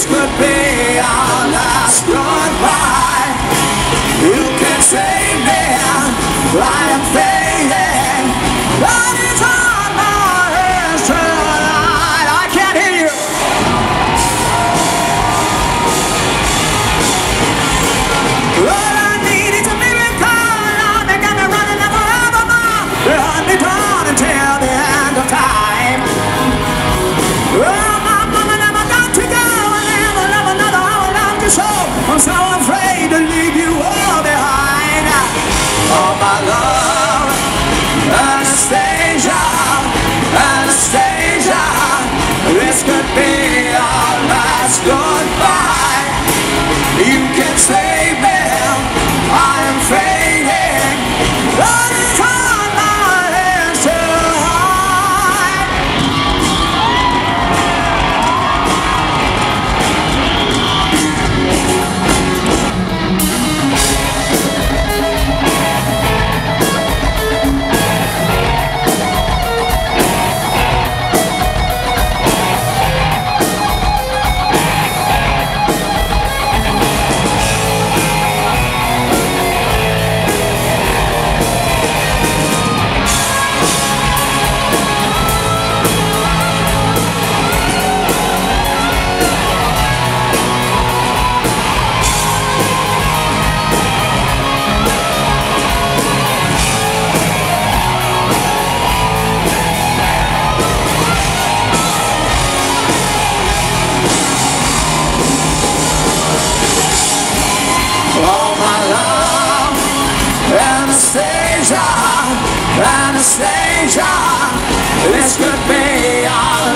this could be This could be our last goodbye. You can stay I'm a stranger. This could be our.